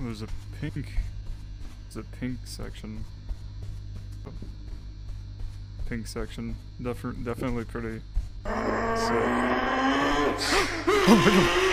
there's a pink. There's a pink section. Pink section. Defi- definitely pretty. sick. oh my god!